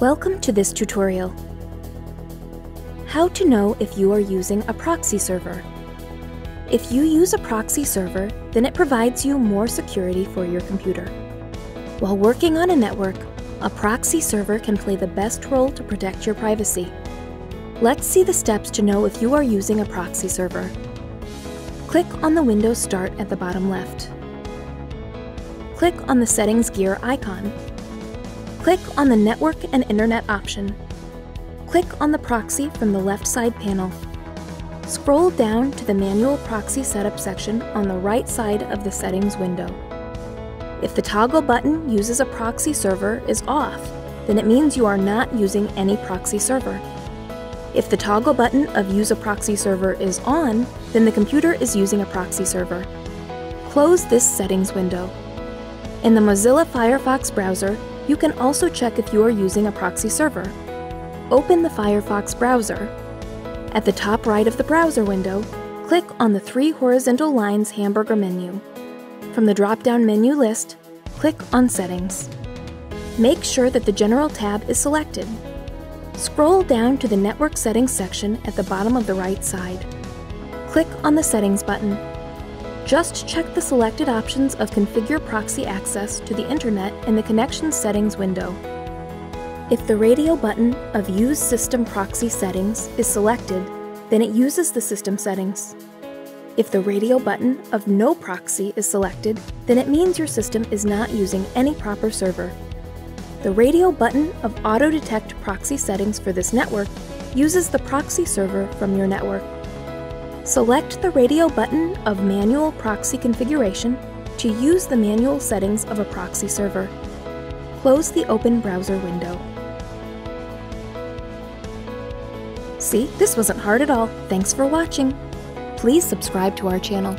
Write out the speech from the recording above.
Welcome to this tutorial. How to know if you are using a proxy server. If you use a proxy server, then it provides you more security for your computer. While working on a network, a proxy server can play the best role to protect your privacy. Let's see the steps to know if you are using a proxy server. Click on the Windows Start at the bottom left. Click on the Settings gear icon. Click on the Network and Internet option. Click on the proxy from the left side panel. Scroll down to the Manual Proxy Setup section on the right side of the Settings window. If the toggle button uses a proxy server is off, then it means you are not using any proxy server. If the toggle button of Use a Proxy Server is on, then the computer is using a proxy server. Close this settings window. In the Mozilla Firefox browser, you can also check if you are using a proxy server. Open the Firefox browser. At the top right of the browser window, click on the three horizontal lines hamburger menu. From the drop-down menu list, click on Settings. Make sure that the General tab is selected. Scroll down to the Network Settings section at the bottom of the right side. Click on the Settings button just check the selected options of Configure Proxy Access to the Internet in the Connection Settings window. If the radio button of Use System Proxy Settings is selected, then it uses the system settings. If the radio button of No Proxy is selected, then it means your system is not using any proxy server. The radio button of Auto Detect Proxy Settings for this network uses the proxy server from your network. Select the radio button of Manual Proxy Configuration to use the manual settings of a proxy server. Close the open browser window. See, this wasn't hard at all. Thanks for watching. Please subscribe to our channel.